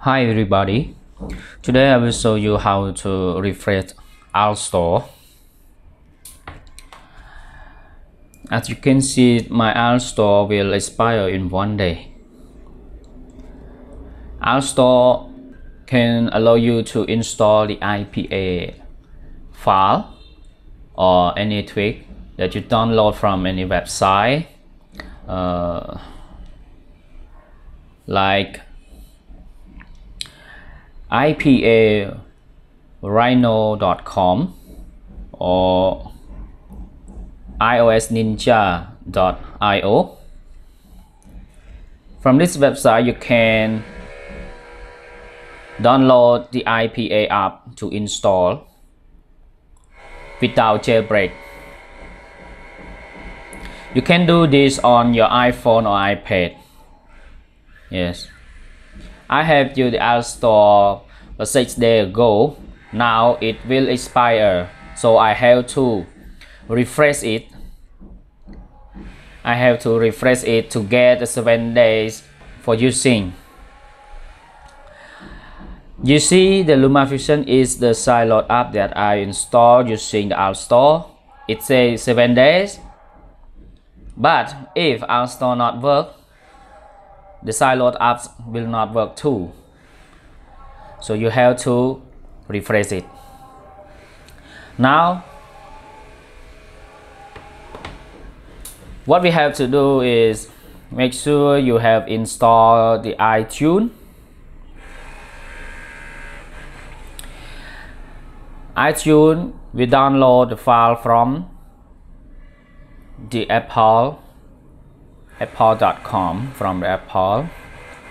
Hi everybody. Today I will show you how to refresh AltStore. As you can see, my AltStore will expire in one day. AltStore can allow you to install the IPA file or any tweak that you download from any website uh, like ipa rhino.com or iosninja.io from this website you can download the IPA app to install without jailbreak. You can do this on your iphone or ipad. Yes i have used the AltStore six days ago. Now it will expire. So i have to refresh it. I have to refresh it to get seven days for using. You see the LumaFusion is the sideload app that I installed using the AltStore. It says 7 days. But if AltStore not work, the sideload apps will not work too. So you have to refresh it. Now, what we have to do is make sure you have installed the iTunes. iTunes, we download the file from the apple apple.com from apple.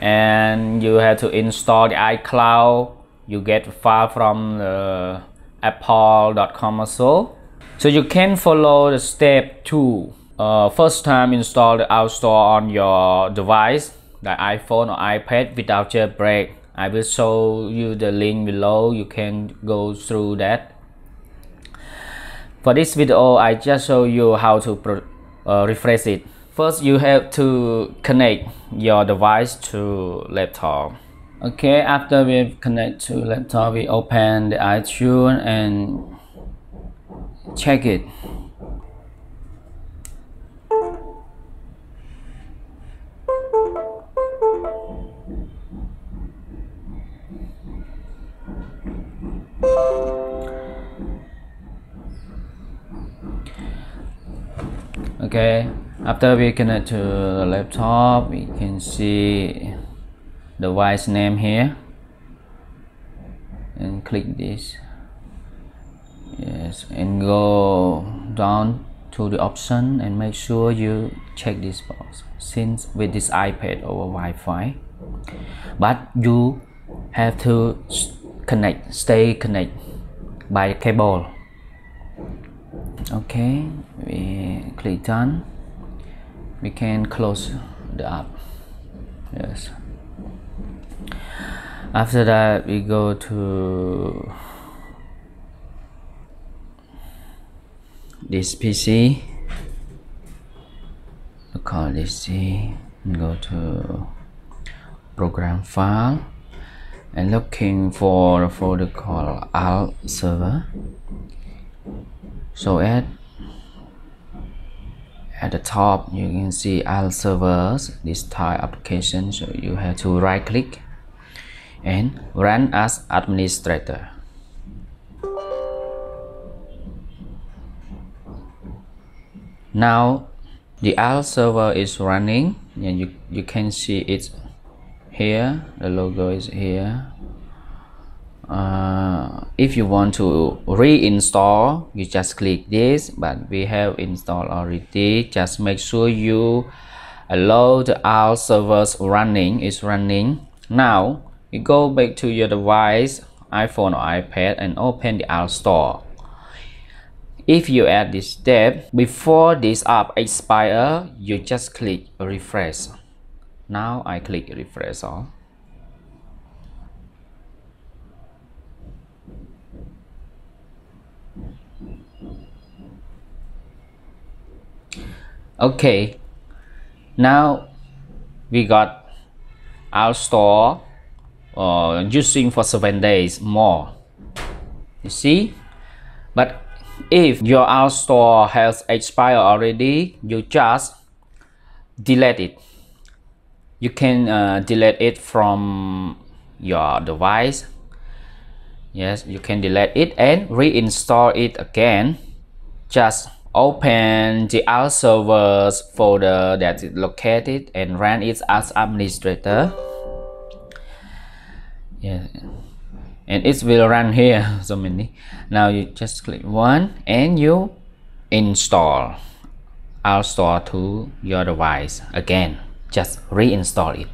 And you have to install the icloud. You get file from the apple.com also. So you can follow the step two. Uh, first time install the AltStore on your device the iphone or ipad without jailbreak. I will show you the link below. You can go through that. For this video, I just show you how to uh, refresh it. First, you have to connect your device to laptop. Okay, after we connect to laptop, we open the iTunes and check it. okay after we connect to the laptop we can see the device name here. And click this. Yes and go down to the option and make sure you check this box. Since with this iPad over Wi-Fi but you have to connect stay connect by cable. Okay we click done we can close the app. Yes. After that we go to this PC we call this C and go to program file. And looking for a folder called alt server. So at at the top you can see all servers this type application so you have to right click and run as administrator. Now the AltServer is running and you, you can see it here the logo is here uh, if you want to reinstall you just click this but we have installed already. Just make sure you allow the all servers running is running. Now you go back to your device iphone or ipad and open the AltStore. If you add this step before this app expire you just click refresh. Now i click refresh all okay. Now we got AltStore or using for seven days more. You see? But if your AltStore has expired already you just delete it. You can uh, delete it from your device. Yes you can delete it and reinstall it again. Just open the alt servers folder that is located and run it as administrator. Yeah. And it will run here so many. Now you just click one and you install. AltStore to your device again. Just reinstall it.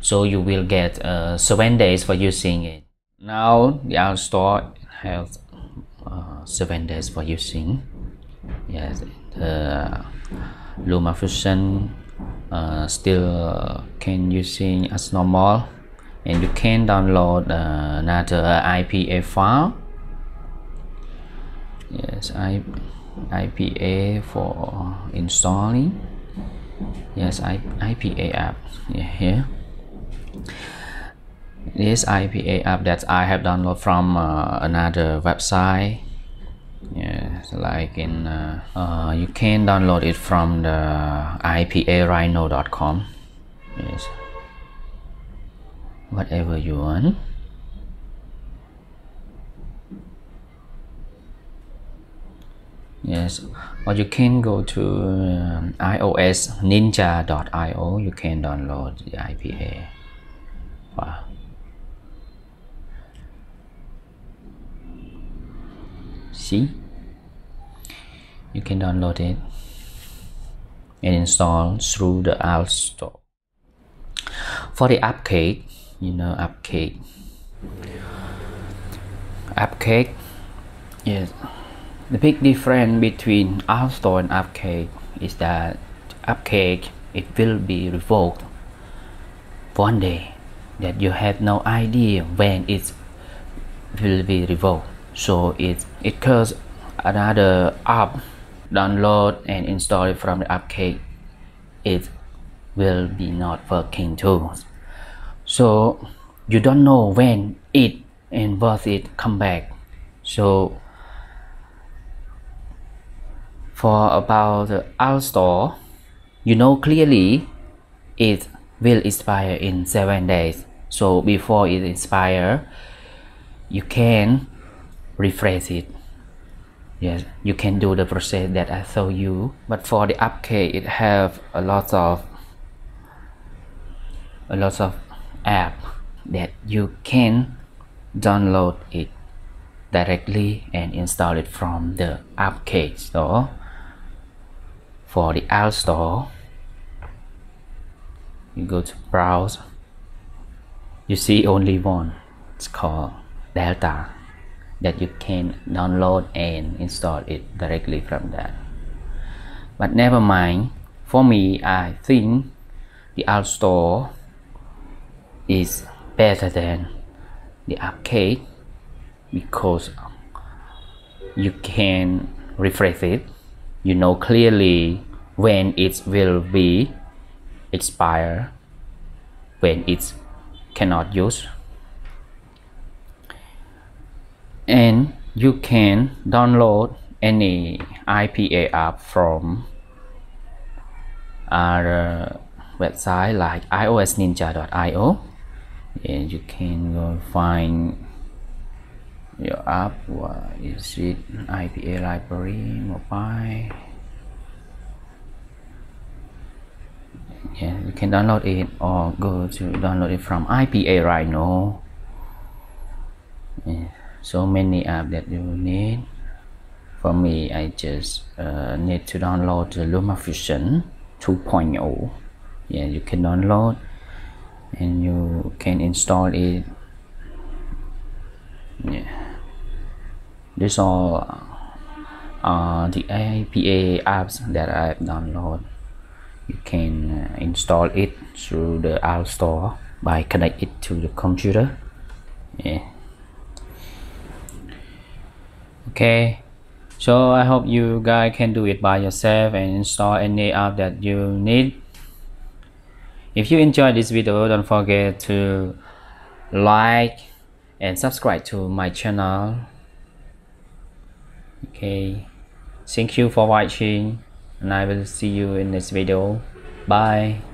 So you will get uh, seven days for using it. Now the AltStore has uh, seven days for using yes. The LumaFusion uh, still can using as normal. And you can download uh, another IPA file. Yes I, IPA for installing. Yes I, IPA app. Yeah, here. This IPA app that I have downloaded from uh, another website like in uh, uh, you can download it from the iparhino.com yes. Whatever you want. Yes. Or you can go to um, ios ninja.io you can download the ipa wow see you can download it and install through the AltStore. For the AppCake you know AppCake AppCake yes the big difference between AltStore and AppCake is that AppCake it will be revoked one day that you have no idea when it will be revoked. So it it cause another app download and install it from the AppCake it will be not working too. So you don't know when it and was it come back. So for about the AltStore you know clearly it will expire in seven days. So before it expire you can refresh it yes you can do the process that I show you but for the AppCake it have a lot of a lot of app that you can download it directly and install it from the AppCake store. For the AltStore you go to browse. You see only one it's called Delta that you can download and install it directly from that but never mind. For me I think the AltStore is better than the AppCake because you can refresh it. You know clearly when it will be expire when it cannot use and you can download any IPA app from our website like iosninja.io and you can go find your app. What is it? IPA library mobile. Yeah you can download it or go to download it from IPA Rhino yeah so many apps that you need. For me I just uh, need to download the LumaFusion 2.0 yeah you can download and you can install it. Yeah. These are uh, the IPA apps that I've downloaded you can uh, install it through the AltStore by connect it to the computer. Yeah okay? So I hope you guys can do it by yourself and install any app that you need. If you enjoyed this video don't forget to like and subscribe to my channel. Okay? Thank you for watching and I will see you in this video. Bye.